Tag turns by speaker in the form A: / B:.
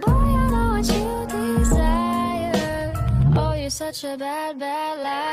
A: Boy, I know what you desire. Oh, you're such a bad, bad liar.